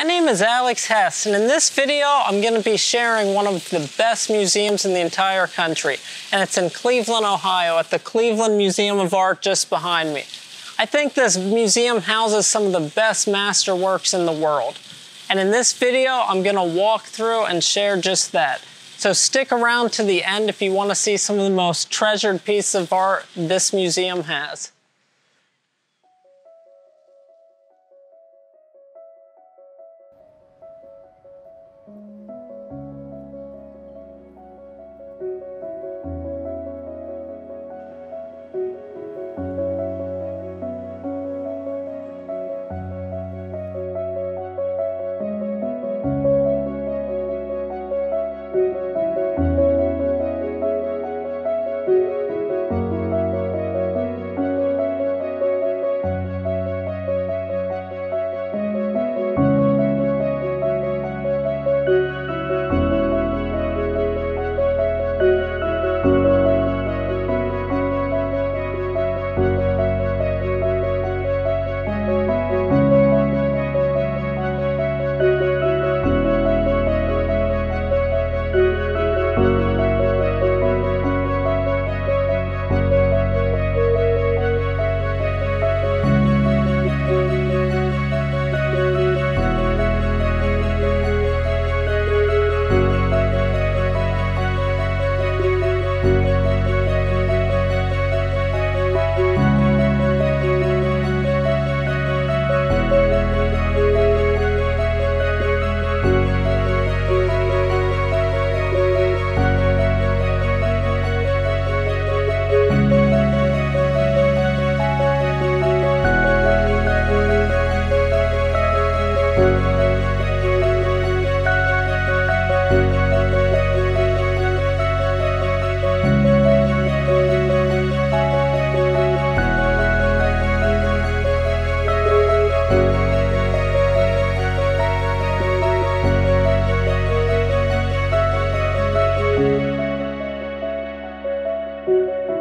My name is Alex Hess, and in this video, I'm going to be sharing one of the best museums in the entire country, and it's in Cleveland, Ohio, at the Cleveland Museum of Art just behind me. I think this museum houses some of the best masterworks in the world, and in this video, I'm going to walk through and share just that. So stick around to the end if you want to see some of the most treasured pieces of art this museum has. Música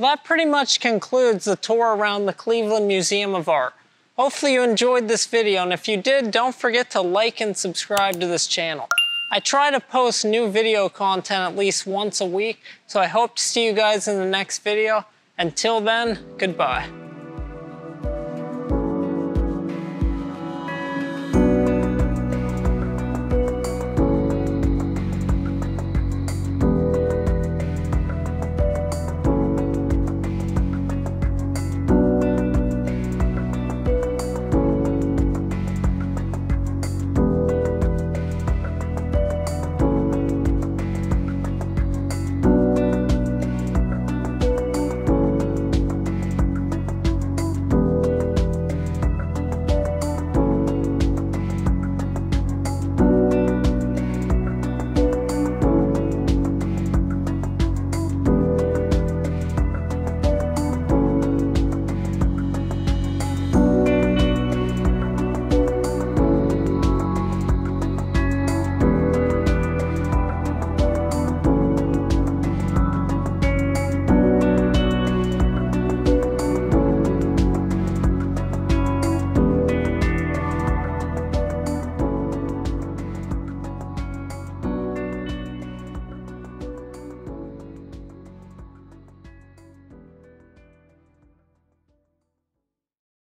Well, that pretty much concludes the tour around the Cleveland Museum of Art. Hopefully you enjoyed this video, and if you did, don't forget to like and subscribe to this channel. I try to post new video content at least once a week, so I hope to see you guys in the next video. Until then, goodbye.